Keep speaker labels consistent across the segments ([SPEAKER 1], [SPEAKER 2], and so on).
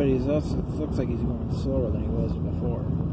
[SPEAKER 1] but he looks like he's going slower than he was before.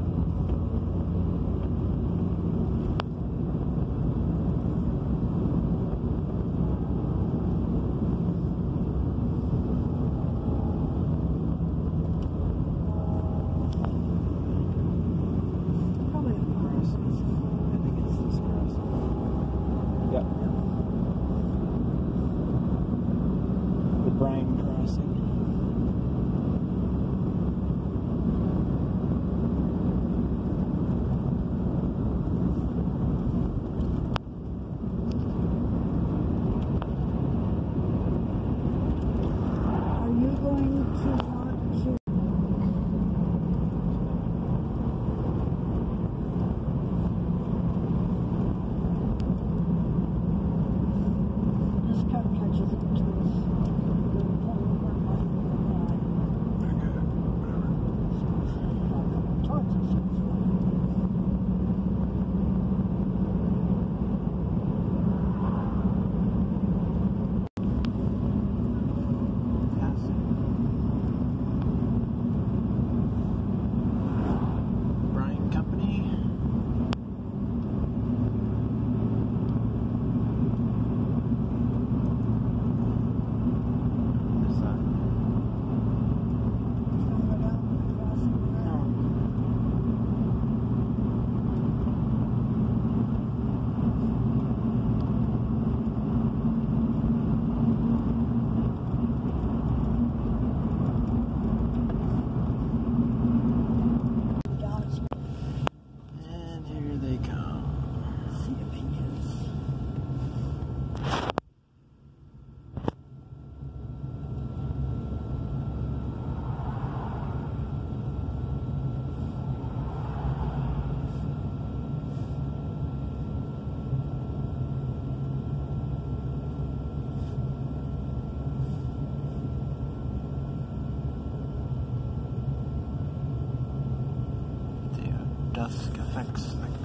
[SPEAKER 1] Thanks.